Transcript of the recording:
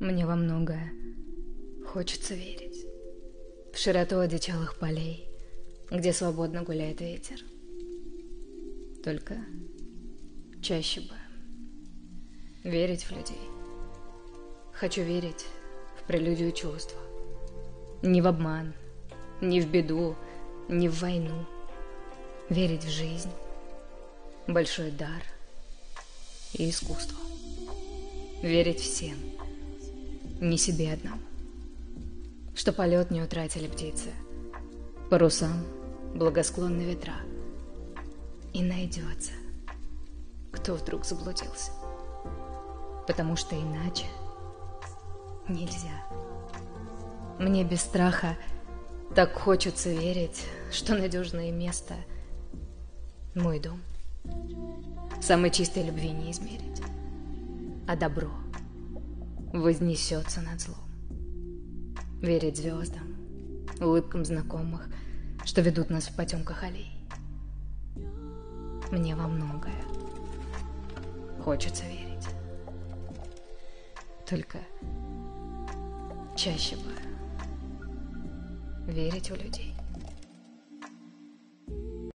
Мне во многое хочется верить. В широту одичалых полей, где свободно гуляет ветер. Только чаще бы верить в людей. Хочу верить в прелюдию чувства. Не в обман, не в беду, не в войну. Верить в жизнь, большой дар и искусство. Верить всем, не себе одному. Что полет не утратили птицы, парусам благосклонны ветра. И найдется, кто вдруг заблудился. Потому что иначе нельзя. Мне без страха так хочется верить, что надежное место — мой дом. Самой чистой любви не измерить, а добро вознесется над злом. Верить звездам, улыбкам знакомых, что ведут нас в потемках аллей. Мне во многое хочется верить. Только чаще бы верить в людей.